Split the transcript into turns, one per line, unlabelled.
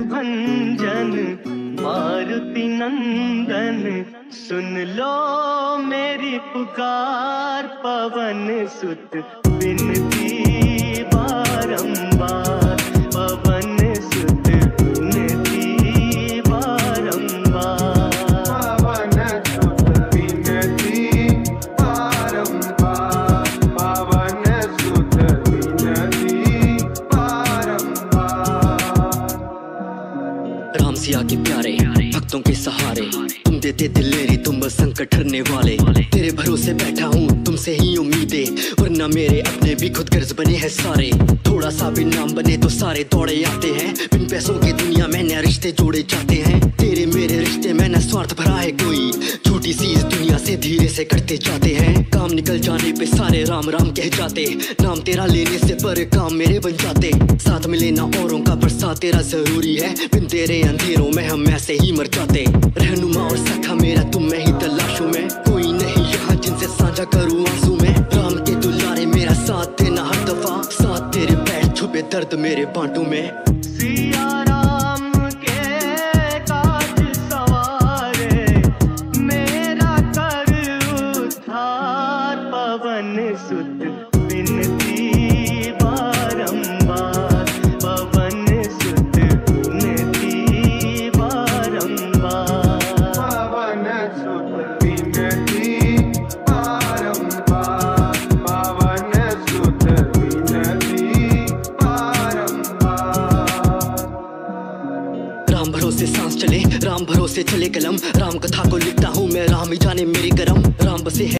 भंजन मारुति नंदन सुन लो मेरी पुकार पवन सुत बिनती
राम सिया के प्यारे, भक्तों के सहारे। तुम देते दिलेरी तुम बस संकट हरने वाले। तेरे भरोसे बैठा हूँ, तुमसे ही उम्मीदें। वरना मेरे अपने भी खुद गर्ज बने हैं सारे। थोड़ा सा भी नाम बने तो सारे दौड़े आते हैं। बिन पैसों की नए रिश्ते जोड़े जाते हैं। तेरे मेरे रिश्ते में न स्वार्थ भरा है कोई। छोटी सी इस दुनिया से धीरे से करते जाते हैं। काम निकल जाने पे सारे राम राम कह जाते। नाम तेरा लेने से पर काम मेरे बन जाते। साथ में लेना औरों का पर साथ तेरा ज़रूरी है। बिन तेरे अंधेरों में हम ऐसे ही मर जाते। रहनुमा और सखा मेरा तुम में ही तलाशू में। कोई नहीं यहाँ जिनसे साझा करूँ आँसू में। राम के दुलारे मेरा साथ देना हर दफ़ा। साथ तेरे पैर छुपे दर्द मेरे बांटू में।
बारंबार पवन सुत बिनती बारंबार
पवन सुत विनती बारंबार पवन सुत विनती बारंबार
राम भरोसे सांस चले राम कलम राम कथा को लिखता